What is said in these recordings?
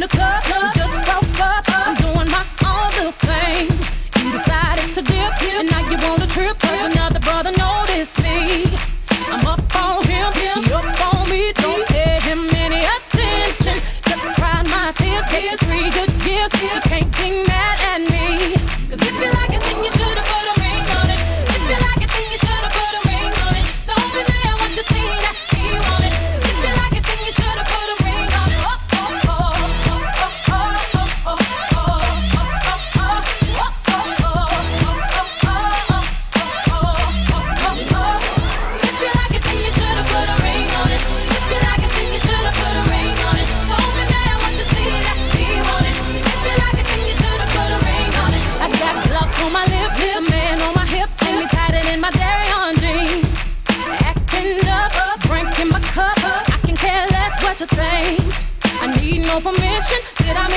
just broke up. I'm doing my own little thing. You decided to dip, and now you want to trip. Another brother. my lips, on my hips, me tighter than my jeans. Up, my cup, I can care less what you think. I need no permission. Did I?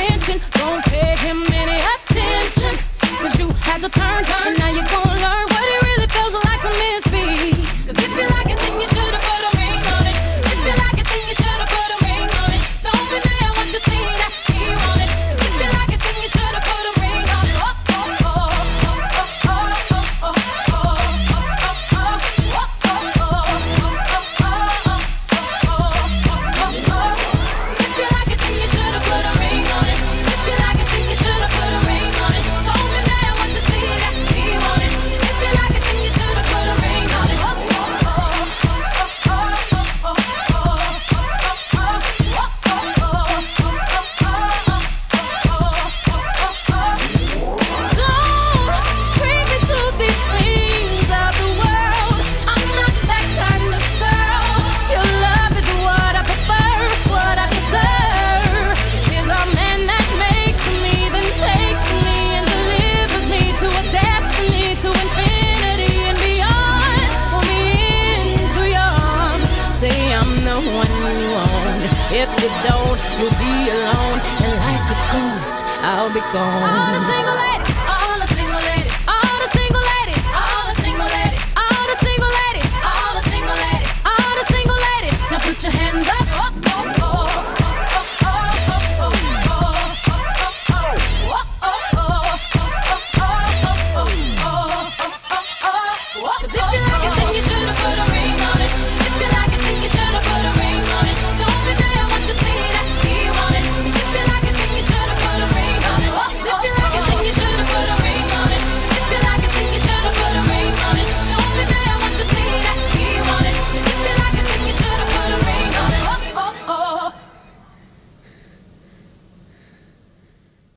You don't, you'll be alone. And like a ghost, I'll be gone. All the single.